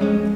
Thank you.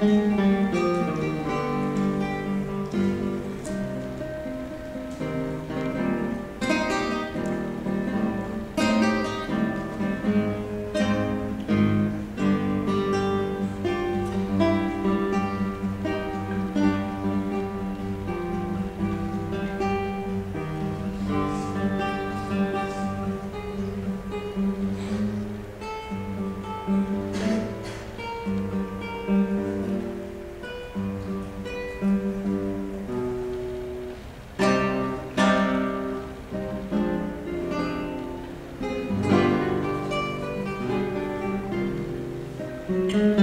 Thank you. mm you